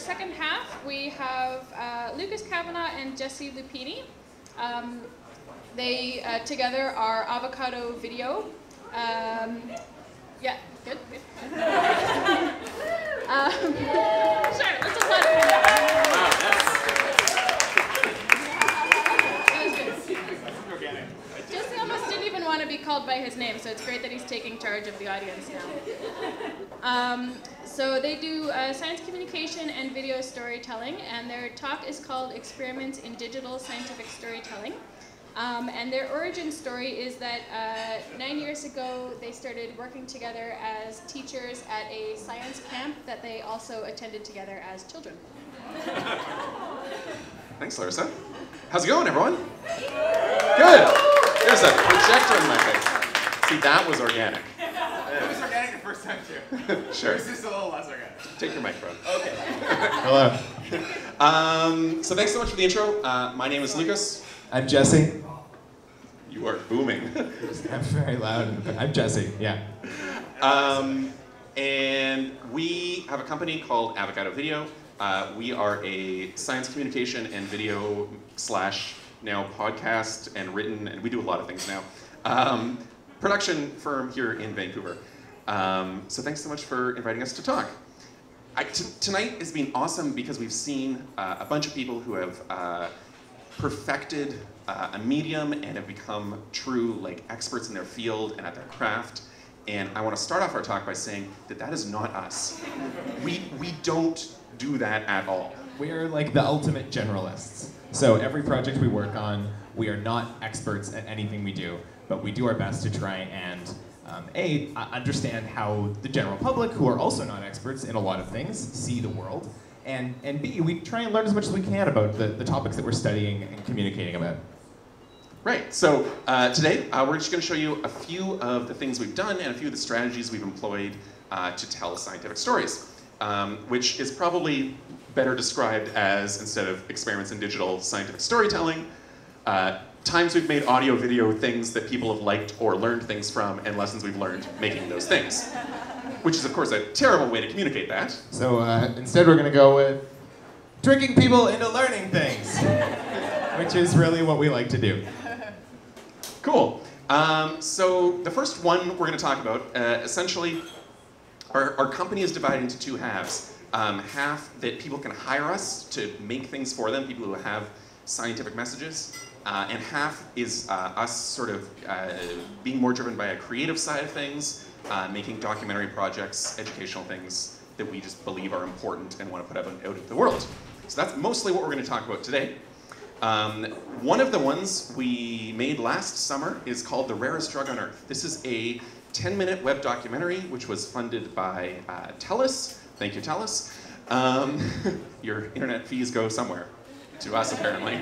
second half, we have uh, Lucas Kavanagh and Jesse Lupini. Um, they uh, together are Avocado Video. Um, yeah, good. good. um, sure, let's applaud for that. Wow, that's That was good. Jesse almost didn't even want to be called by his name, so it's great that he's taking charge of the audience now. Um, so they do uh, science communication and video storytelling, and their talk is called Experiments in Digital Scientific Storytelling. Um, and their origin story is that uh, nine years ago they started working together as teachers at a science camp that they also attended together as children. Thanks, Larissa. How's it going, everyone? Good. There's a projector in my face. See, that was organic. It was organic the first time too. Sure. This is a little less organic. Take your microphone. Okay. Hello. Um, so thanks so much for the intro. Uh, my name is Lucas. I'm Jesse. You are booming. I'm very loud. I'm Jesse. Yeah. Um, and we have a company called Avocado Video. Uh, we are a science communication and video slash now podcast and written, and we do a lot of things now. Um, production firm here in Vancouver. Um, so thanks so much for inviting us to talk. Tonight has been awesome because we've seen uh, a bunch of people who have uh, perfected uh, a medium and have become true like experts in their field and at their craft. And I want to start off our talk by saying that that is not us. We, we don't do that at all. We're like the ultimate generalists. So every project we work on, we are not experts at anything we do, but we do our best to try and um, a understand how the general public, who are also not experts in a lot of things, see the world, and and b we try and learn as much as we can about the, the topics that we're studying and communicating about. Right, so uh, today uh, we're just going to show you a few of the things we've done and a few of the strategies we've employed uh, to tell scientific stories, um, which is probably better described as, instead of experiments in digital scientific storytelling, uh, times we've made audio video things that people have liked or learned things from and lessons we've learned making those things. Which is, of course, a terrible way to communicate that. So uh, instead, we're going to go with tricking people into learning things, which is really what we like to do. Cool. Um, so the first one we're going to talk about, uh, essentially, our, our company is divided into two halves. Um, half that people can hire us to make things for them, people who have scientific messages, uh, and half is uh, us sort of uh, being more driven by a creative side of things, uh, making documentary projects, educational things that we just believe are important and want to put out, out into the world. So that's mostly what we're going to talk about today. Um, one of the ones we made last summer is called The Rarest Drug on Earth. This is a 10 minute web documentary which was funded by uh, TELUS. Thank you, TELUS. Um, your internet fees go somewhere, to us apparently.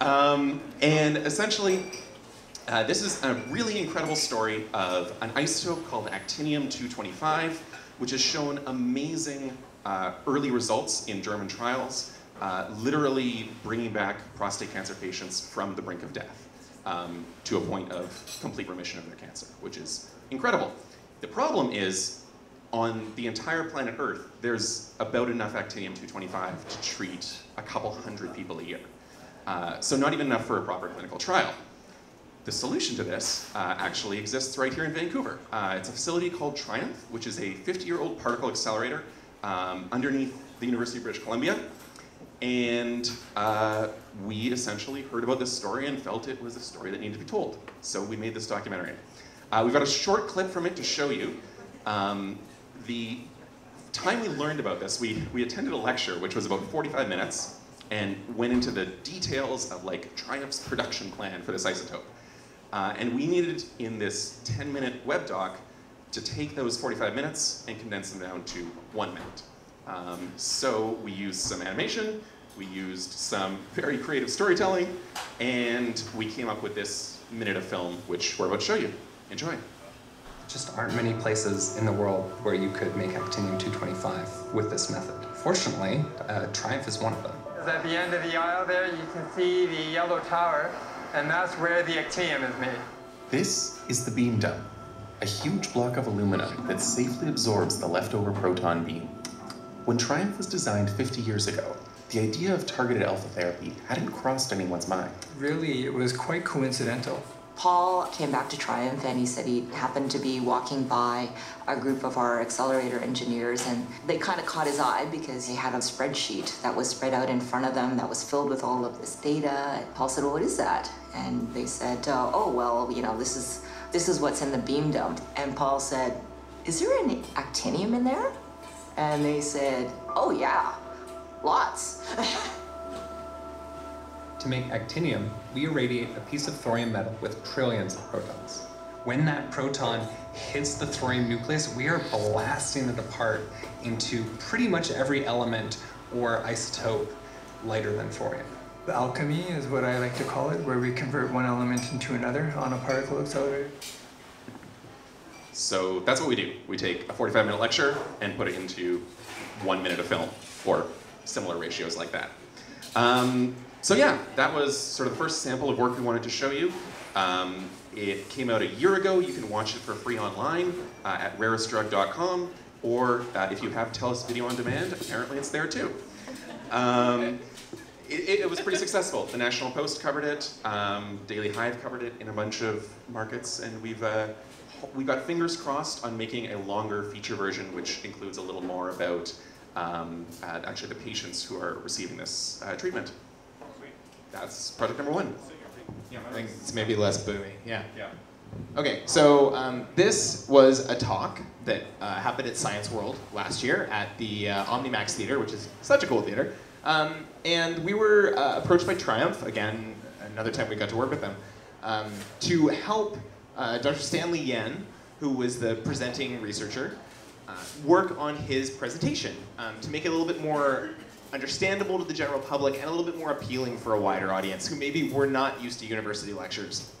Um, and essentially, uh, this is a really incredible story of an isotope called actinium-225, which has shown amazing uh, early results in German trials, uh, literally bringing back prostate cancer patients from the brink of death um, to a point of complete remission of their cancer, which is incredible. The problem is, on the entire planet Earth, there's about enough actinium-225 to treat a couple hundred people a year. Uh, so not even enough for a proper clinical trial. The solution to this uh, actually exists right here in Vancouver. Uh, it's a facility called TRIUMF, which is a 50-year-old particle accelerator um, underneath the University of British Columbia. And uh, we essentially heard about this story and felt it was a story that needed to be told. So we made this documentary. Uh, we've got a short clip from it to show you. Um, the time we learned about this, we, we attended a lecture, which was about 45 minutes, and went into the details of like TRIUMF's production plan for this isotope. Uh, and we needed in this 10 minute web doc to take those 45 minutes and condense them down to one minute. Um, so we used some animation, we used some very creative storytelling, and we came up with this minute of film, which we're about to show you. Enjoy. just aren't many places in the world where you could make actinium-225 with this method. Fortunately, uh, TRIUMF is one of them. At the end of the aisle there, you can see the yellow tower, and that's where the actinium is made. This is the beam dump, a huge block of aluminum that safely absorbs the leftover proton beam. When TRIUMF was designed 50 years ago, the idea of targeted alpha therapy hadn't crossed anyone's mind. Really, it was quite coincidental. Paul came back to TRIUMF and he said he happened to be walking by a group of our accelerator engineers and they kind of caught his eye because he had a spreadsheet that was spread out in front of them that was filled with all of this data. And Paul said, well, what is that? And they said, uh, oh, well, you know, this is, this is what's in the beam dump. And Paul said, is there any actinium in there? And they said, oh, yeah, lots. To make actinium, we irradiate a piece of thorium metal with trillions of protons. When that proton hits the thorium nucleus, we are blasting it apart into pretty much every element or isotope lighter than thorium. Alchemy is what I like to call it, where we convert one element into another on a particle accelerator. So that's what we do. We take a 45 minute lecture and put it into one minute of film, or similar ratios like that. Um, so yeah, that was sort of the first sample of work we wanted to show you. Um, it came out a year ago. You can watch it for free online uh, at rarestdrug.com, or uh, if you have TELUS Video on Demand, apparently it's there too. Um, it, it, was pretty successful. The National Post covered it, um, Daily Hive covered it in a bunch of markets, and we've uh, we've got fingers crossed on making a longer feature version, which includes a little more about um, uh, actually the patients who are receiving this uh, treatment. That's project number one. Yeah, I think it's maybe less boomy. Yeah. Yeah. Okay, so um, this was a talk that uh, happened at Science World last year at the uh, OmniMax Theater, which is such a cool theater. Um, and we were uh, approached by TRIUMF, again, another time we got to work with them, um, to help uh, Dr. Stanley Yen, who was the presenting researcher, uh, work on his presentation um, to make it a little bit more understandable to the general public and a little bit more appealing for a wider audience who maybe were not used to university lectures.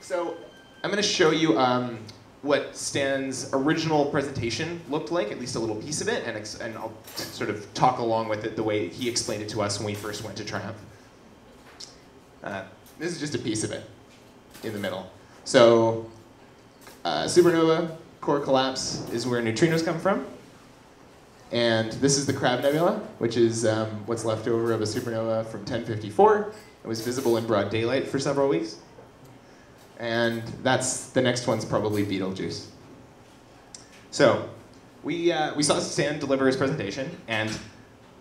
So I'm going to show you um, what Stan's original presentation looked like, at least a little piece of it, and, and I'll sort of talk along with it the way he explained it to us when we first went to TRIUMF. Uh, this is just a piece of it in the middle. So uh, supernova core collapse is where neutrinos come from. And this is the Crab Nebula, which is um, what's left over of a supernova from 1054. It was visible in broad daylight for several weeks. And that's the next one's probably Betelgeuse. So we, uh, we saw Stan deliver his presentation, and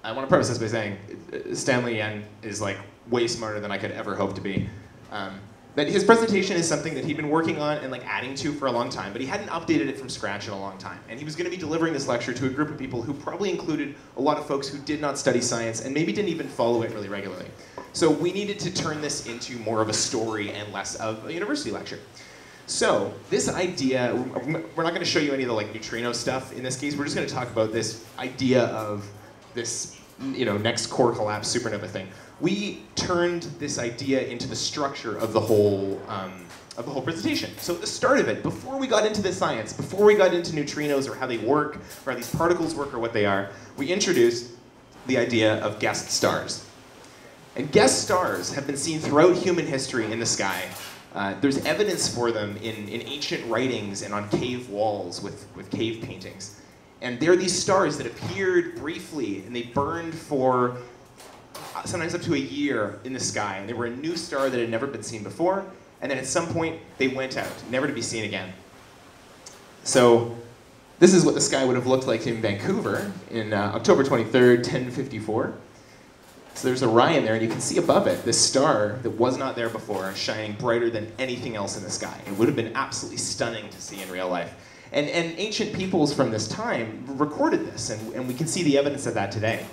I want to preface this by saying uh, Stanley Yen is like way smarter than I could ever hope to be. Um, that his presentation is something that he'd been working on and like adding to for a long time, but he hadn't updated it from scratch in a long time. And he was going to be delivering this lecture to a group of people who probably included a lot of folks who did not study science and maybe didn't even follow it really regularly. So we needed to turn this into more of a story and less of a university lecture. So this idea, we're not going to show you any of the like neutrino stuff in this case. We're just going to talk about this idea of this, you know, next core collapse supernova thing we turned this idea into the structure of the whole um, of the whole presentation. So at the start of it, before we got into the science, before we got into neutrinos or how they work, or how these particles work or what they are, we introduced the idea of guest stars. And guest stars have been seen throughout human history in the sky. Uh, there's evidence for them in, in ancient writings and on cave walls with, with cave paintings. And they're these stars that appeared briefly and they burned for sometimes up to a year in the sky, and they were a new star that had never been seen before, and then at some point they went out, never to be seen again. So this is what the sky would have looked like in Vancouver in uh, October 23rd, 1054. So there's a Orion there, and you can see above it this star that was not there before, shining brighter than anything else in the sky. It would have been absolutely stunning to see in real life. And, and ancient peoples from this time recorded this, and, and we can see the evidence of that today.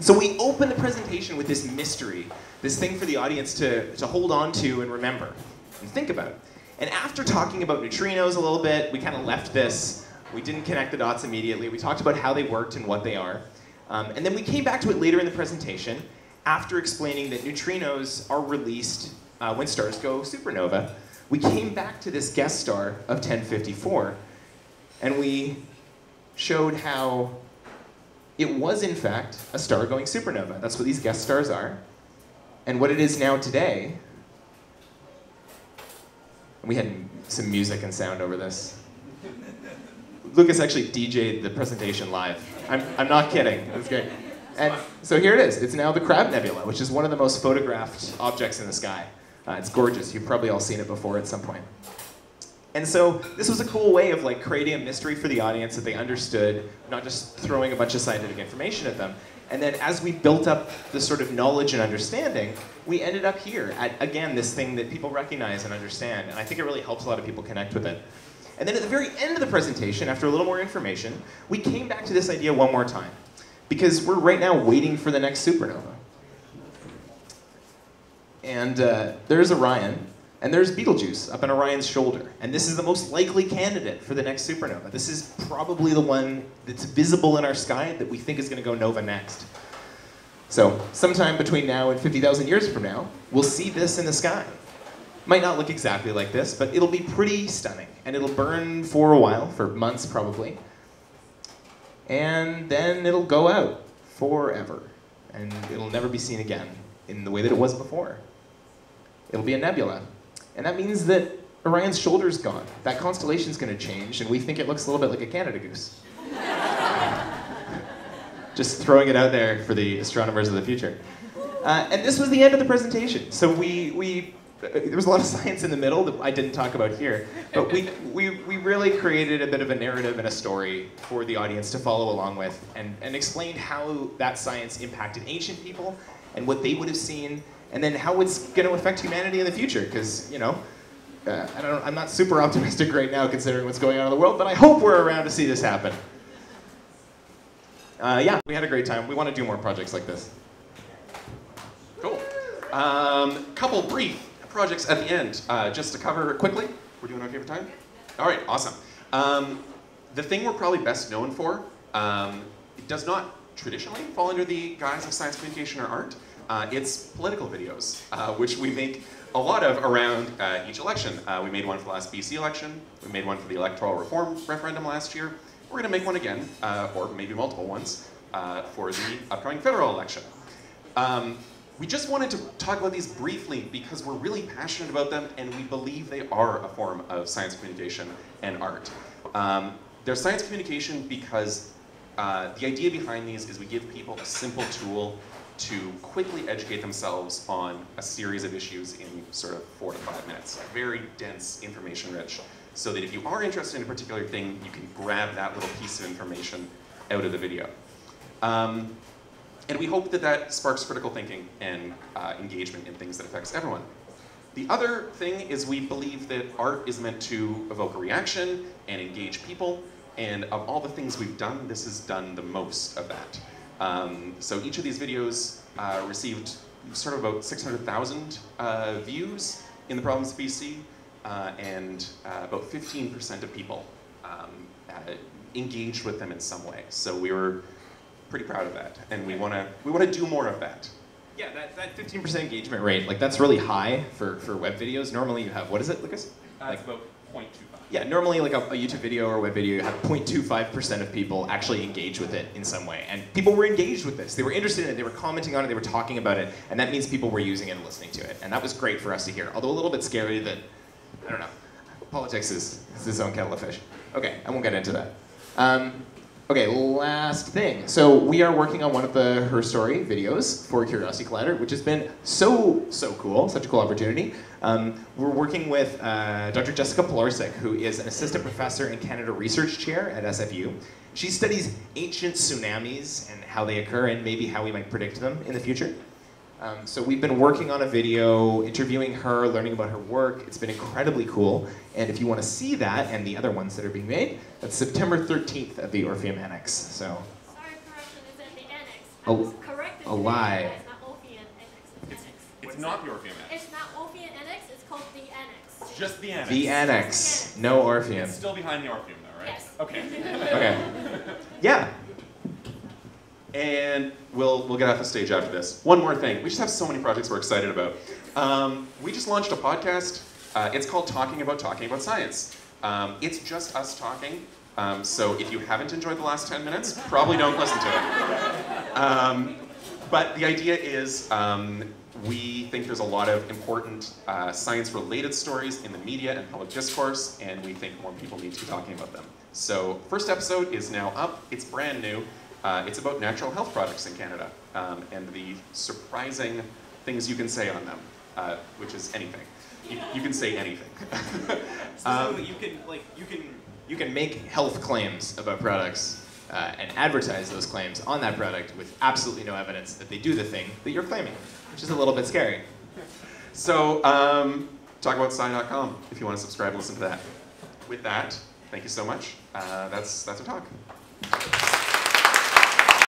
So we open the presentation with this mystery, this thing for the audience to, to hold on to and remember and think about. And after talking about neutrinos a little bit, we kind of left this. We didn't connect the dots immediately. We talked about how they worked and what they are. Um, and then we came back to it later in the presentation after explaining that neutrinos are released uh, when stars go supernova. We came back to this guest star of 1054 and we showed how it was, in fact, a star going supernova. That's what these guest stars are. And what it is now today, we had some music and sound over this. Lucas actually DJ'd the presentation live. I'm, I'm not kidding. That's great. And so here it is. It's now the Crab Nebula, which is one of the most photographed objects in the sky. Uh, it's gorgeous. You've probably all seen it before at some point. And so this was a cool way of like creating a mystery for the audience that they understood, not just throwing a bunch of scientific information at them. And then as we built up the sort of knowledge and understanding, we ended up here at, again, this thing that people recognize and understand. And I think it really helps a lot of people connect with it. And then at the very end of the presentation, after a little more information, we came back to this idea one more time. Because we're right now waiting for the next supernova. And uh, there's Orion, and there's Betelgeuse up on Orion's shoulder. And this is the most likely candidate for the next supernova. This is probably the one that's visible in our sky that we think is going to go nova next. So, sometime between now and 50,000 years from now, we'll see this in the sky. Might not look exactly like this, but it'll be pretty stunning. And it'll burn for a while, for months probably. And then it'll go out forever. And it'll never be seen again in the way that it was before. It'll be a nebula. And that means that Orion's shoulder's gone. That constellation's going to change, and we think it looks a little bit like a Canada goose. Just throwing it out there for the astronomers of the future. Uh, and this was the end of the presentation. So we, we uh, there was a lot of science in the middle that I didn't talk about here, but we, we, we really created a bit of a narrative and a story for the audience to follow along with and, and explained how that science impacted ancient people and what they would have seen and then how it's going to affect humanity in the future. Because, you know, uh, I don't, I'm not super optimistic right now considering what's going on in the world, but I hope we're around to see this happen. Uh, yeah, we had a great time. We want to do more projects like this. Cool. Um, couple brief projects at the end, uh, just to cover quickly. We're doing okay for time? All right, awesome. Um, the thing we're probably best known for, um, it does not traditionally fall under the guise of science communication or art. Uh, it's political videos, uh, which we make a lot of around uh, each election. Uh, we made one for the last BC election. We made one for the electoral reform referendum last year. We're going to make one again, uh, or maybe multiple ones, for the upcoming federal election. Um, we just wanted to talk about these briefly because we're really passionate about them and we believe they are a form of science communication and art. Um, they're science communication because uh, the idea behind these is we give people a simple tool to quickly educate themselves on a series of issues in sort of four to five minutes. Very dense, information rich, so that if you are interested in a particular thing, you can grab that little piece of information out of the video. Um, and we hope that that sparks critical thinking and uh, engagement in things that affects everyone. The other thing is we believe that art is meant to evoke a reaction and engage people, and of all the things we've done, this has done the most of that. Um, so each of these videos uh, received sort of about 600,000 uh, views in the province of BC, uh, and uh, about 15% of people um, uh, engaged with them in some way. So we were pretty proud of that, and we want to we want to do more of that. Yeah, that, that 15% engagement rate, like that's really high for, for web videos. Normally you have, what is it, Lucas? like about 0.25. Yeah, normally like a, a, YouTube video or a web video, you have 0.25% of people actually engage with it in some way. And people were engaged with this. They were interested in it, they were commenting on it, they were talking about it, and that means people were using it and listening to it. And that was great for us to hear. Although a little bit scary that, I don't know, politics is, is its own kettle of fish. Okay, I won't get into that. Um, Okay, last thing. So we are working on one of the Her Story videos for Curiosity Collider, which has been so, so cool, such a cool opportunity. Um, we're working with uh, Dr. Jessica Pilarczyk, who is an assistant professor and Canada Research Chair at SFU. She studies ancient tsunamis and how they occur and maybe how we might predict them in the future. Um, so we've been working on a video, interviewing her, learning about her work. It's been incredibly cool. And if you want to see that and the other ones that are being made, that's September 13th at the Orpheum Annex. So. Sorry, correction is at the annex. I was corrected a lie. It's not Orpheum Annex. It's, it's not the Orpheum Annex. It's not Orpheum Annex. It's called the Annex. It's just the Annex. The Annex. No Orpheum. It's still behind the Orpheum, though, right? Yes. Okay. Okay. Yeah. And we'll, we'll get off the stage after this. One more thing. We just have so many projects we're excited about. Um, we just launched a podcast. Uh, it's called Talking About Talking About Science. Um, it's just us talking. Um, so if you haven't enjoyed the last 10 minutes, probably don't listen to it. Um, but the idea is um, we think there's a lot of important uh, science-related stories in the media and public discourse, and we think more people need to be talking about them. So first episode is now up. It's brand new. Uh, it's about natural health products in Canada um, and the surprising things you can say on them, uh, which is anything. You, you can say anything. Um, you can like you can you can make health claims about products uh, and advertise those claims on that product with absolutely no evidence that they do the thing that you're claiming, which is a little bit scary. So, um, talkaboutsci.com if you want to subscribe and listen to that. With that, thank you so much. Uh, that's, that's our talk.